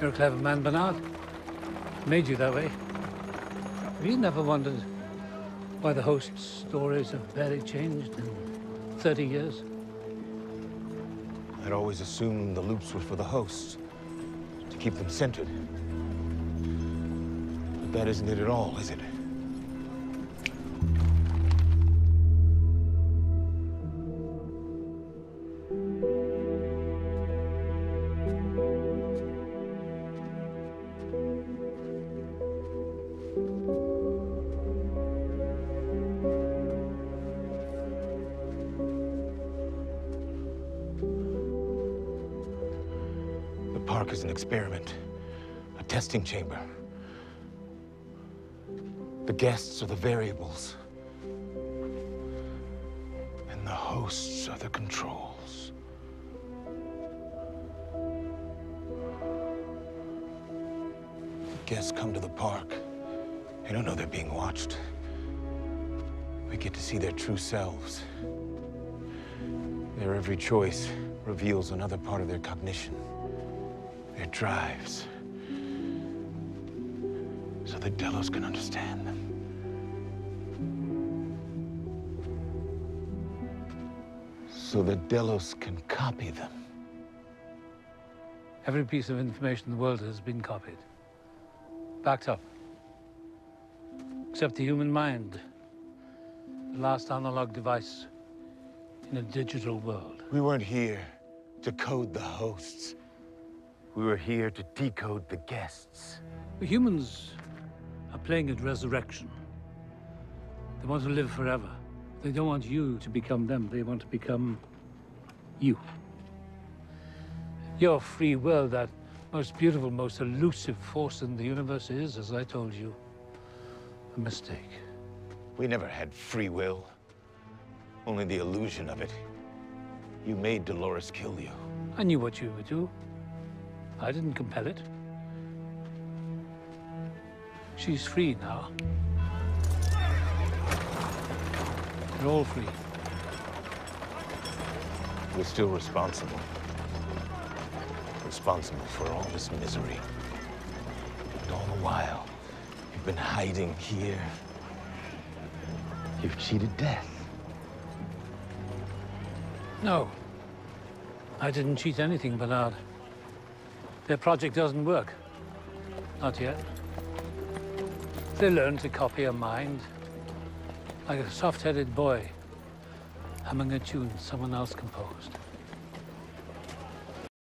You're a clever man, Bernard. Made you that way. Have you never wondered why the host's stories have barely changed in 30 years? I'd always assumed the loops were for the hosts, to keep them centered. But that isn't it at all, is it? Park is an experiment, a testing chamber. The guests are the variables. And the hosts are the controls. Guests come to the park. They don't know they're being watched. We get to see their true selves. Their every choice reveals another part of their cognition, their drives, so that Delos can understand them. So that Delos can copy them. Every piece of information in the world has been copied. Backed up. Except the human mind. The last analog device in a digital world. We weren't here to code the hosts. We were here to decode the guests. The humans are playing at resurrection. They want to live forever. They don't want you to become them. They want to become you. Your free will, that most beautiful, most elusive force in the universe is, as I told you, a mistake. We never had free will. Only the illusion of it. You made Dolores kill you. I knew what you would do. I didn't compel it. She's free now. They're all free. We're still responsible. Responsible for all this misery. And all the while, you've been hiding here. You've cheated death. No. I didn't cheat anything, Bernard. Their project doesn't work. Not yet. They learn to copy a mind. Like a soft-headed boy humming a tune someone else composed.